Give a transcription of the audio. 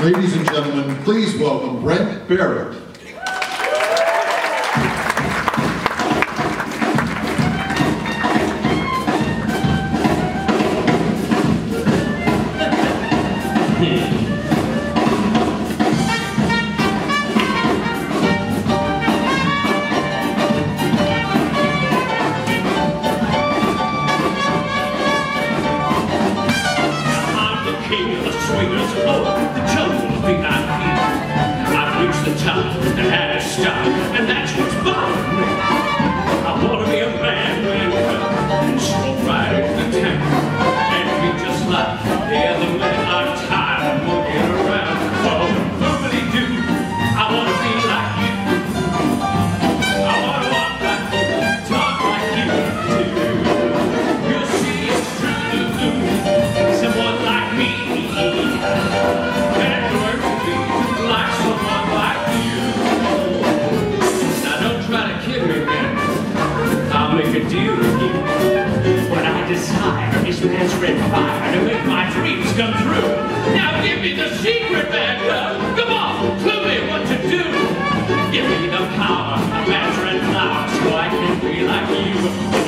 Ladies and gentlemen, please welcome Brent Barrett. swingers. do What I desire is to have spread fire to make my dreams come true. Now give me the secret, bad girl. Come on, tell me what to do. Give me the power, of and flowers so I can be like you.